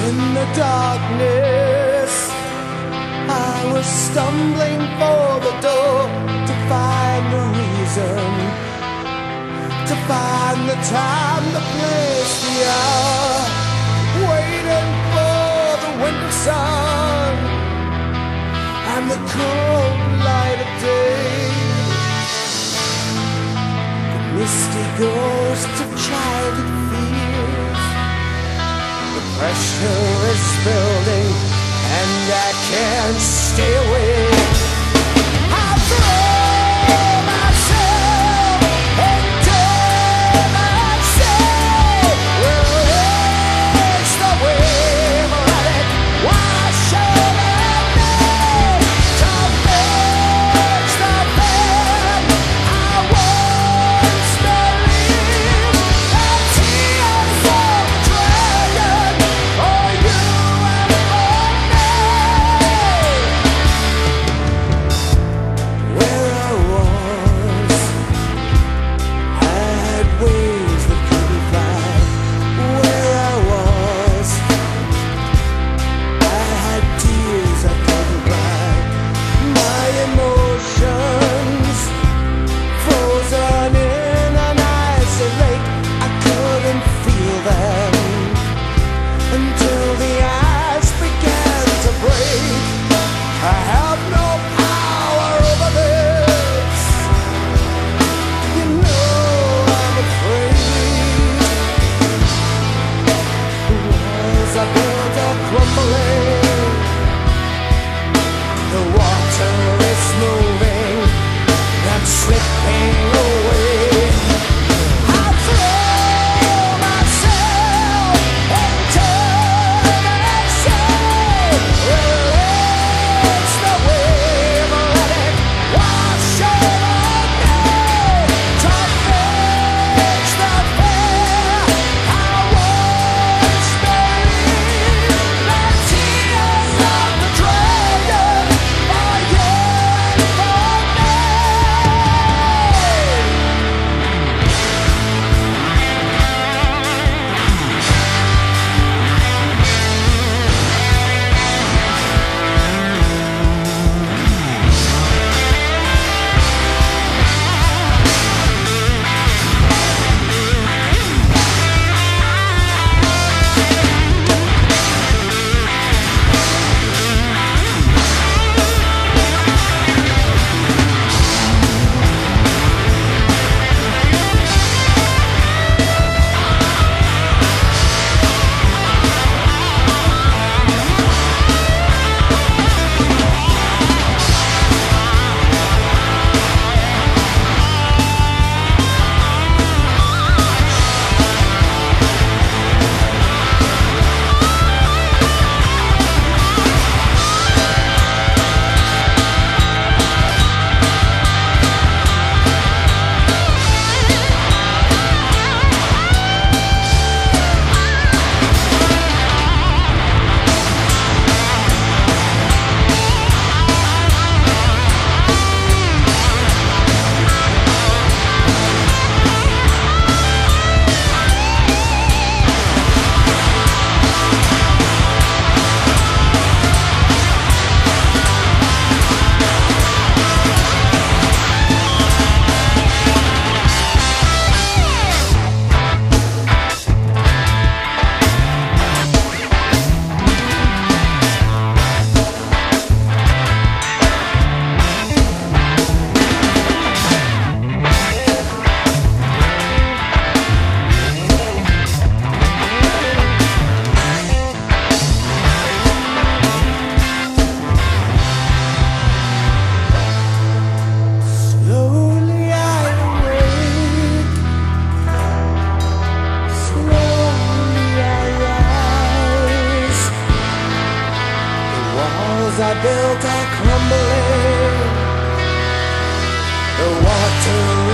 In the darkness, I was stumbling for the door to find the reason, to find the time, the place, the hour, waiting for the winter sun and the cold light of day. The misty ghost of childhood. Pressure is building and I can't stay away. crumbling. The water is moving and slipping away.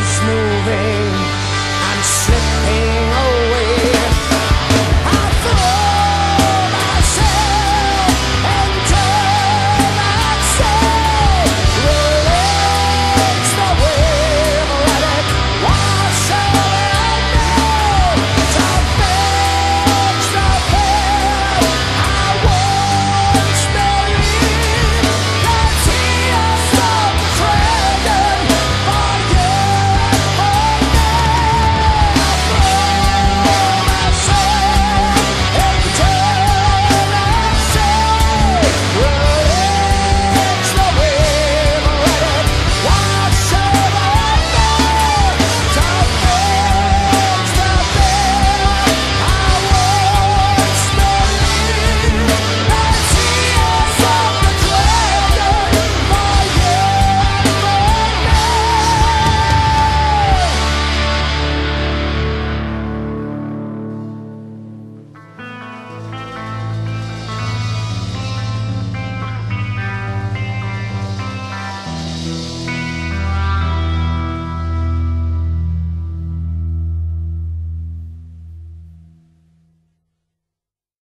Is moving. I'm slipping